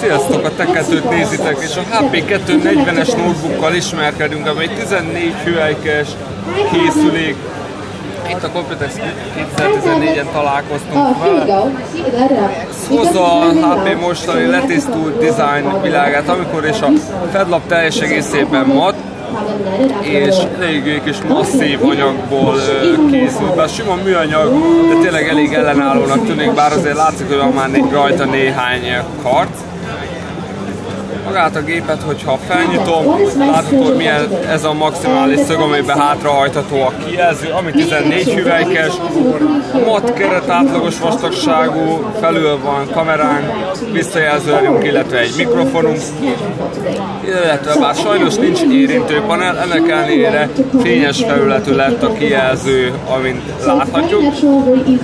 Sziasztok, a Tech2-t nézitek, és a HP 240-es notebookkal ismerkedünk, amely 14 hőhelykes készülék. Itt a Computex 2014-en találkoztunk vele. Hozza a HP mostani letisztult design világát, amikor is a fedlap teljes egészében mat, és eléggé kis masszív anyagból készült, bár sima műanyag, de tényleg elég ellenállónak tűnik, bár azért látszik, hogy van már rajta néhány karc magát a gépet, hogyha felnyitom, látható, hogy milyen ez a maximális szög, amiben hátrahajtható a kijelző, ami 14 hüvelykes, a mat keret átlagos vastagságú, felül van kameránk, visszajelzőerünk, illetve egy mikrofonunk, illetve bár sajnos nincs érintőpanel, ennek ellenére fényes felületű lett a kijelző, amint láthatjuk.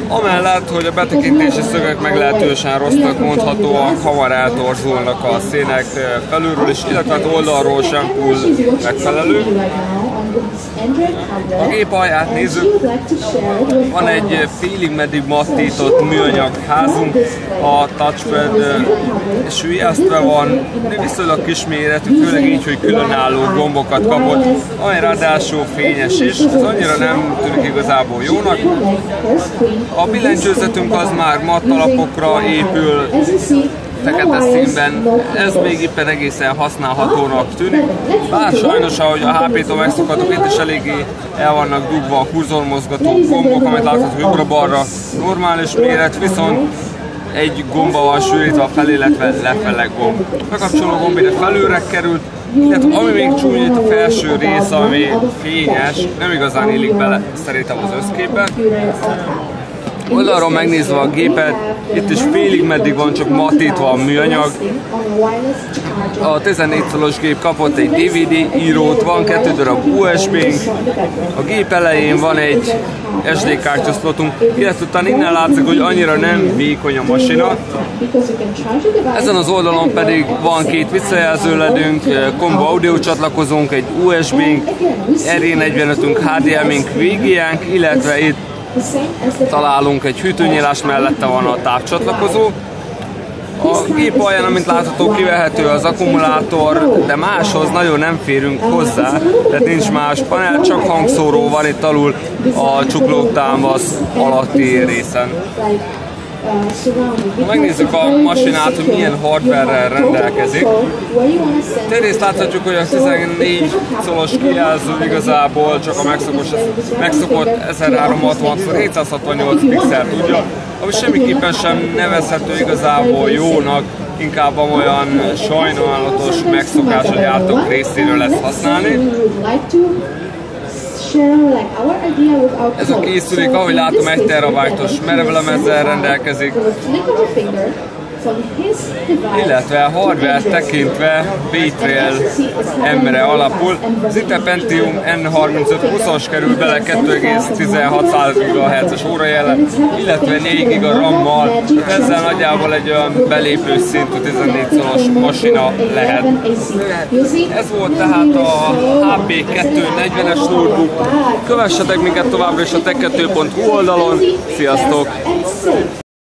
Amellett, hogy a betekintési szögek meglehetősen rossznak mondhatóak, hamar eltorzulnak a szének felülről is, illetve hát oldalról sem túl megfelelő. A gép alját nézzük, van egy félig meddig mattított műanyag házunk, a touchpad sűjesztve van, viszonylag kisméretű, főleg így, hogy különálló gombokat kapott, amely ráadásul fényes is, ez annyira nem tűnik igazából jónak. A billentyűzetünk az már matt alapokra épül, fekete színben, ez még éppen egészen használhatónak tűnik. Bár sajnos, ahogy a HP-tól megszokhatok, itt is eléggé el vannak dugva a kurzormozgató gombok, amit látható jobbra-balra normális méret, viszont egy gomba van sűrítve a felé, illetve lefele gomb. Bekapcsoló gomb ide felülre került, illetve ami még csúnya itt a felső rész, ami fényes, nem igazán illik bele szerintem az összképbe. Oldalról megnézve a gépet, itt is félig meddig van csak matítva a műanyag. A 14 szolos gép kapott egy DVD írót, van kettő darab usb -nk. a gép elején van egy SD kártyaszlotunk, illetve utána innen látszik, hogy annyira nem vékony a masina. Ezen az oldalon pedig van két visszajelző ledünk, combo audio csatlakozónk, egy USB-nk, RE45-ünk, HDMI-nk, VGA-nk, illetve itt találunk egy hűtőnyílás, mellette van a távcsatlakozó. A gép alján, amint látható, kivehető az akkumulátor, de máshoz nagyon nem férünk hozzá, tehát nincs más panel, csak hangszóró van itt alul a csuklótámasz alatti részen. Ha megnézzük a masinát, hogy milyen hardware rendelkezik. Egyrészt láthatjuk, hogy a 14 szolos kijelző igazából csak a megszokott, megszokott 1360x768 pixel tudja, ami semmiképpen sem nevezhető igazából jónak, inkább olyan sajnálatos megszokás, hogy átok részéről lesz használni. Ez a készülék, ahogy látom, egy terabájtos merevlemezzel rendelkezik illetve a hardware tekintve B-Trail M-re alapul. Az Intel Pentium N3520-as kerül bele 2,16 GHz-es órajele, illetve 4 GB RAM-mal, ezzel nagyjából egy olyan belépő szintű 14 szoros masina lehet. Ez volt tehát a HP 240-es notebook. Kövessetek minket továbbra is a tech2.hu oldalon. Sziasztok!